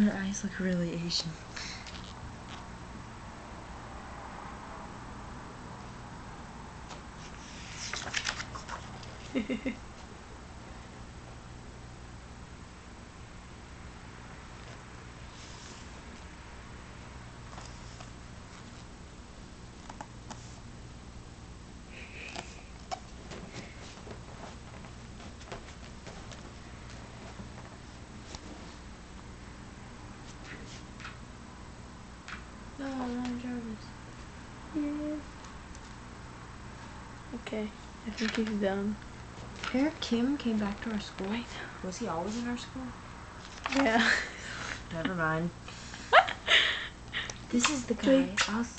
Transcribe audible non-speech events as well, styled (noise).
Her eyes look really Asian. (laughs) No, Ron Jarvis. Yeah. Okay, I think he's done. Eric Kim came back to our school. Was he always in our school? Yeah. Never mind. (laughs) This is the guy. Wait. I'll, s-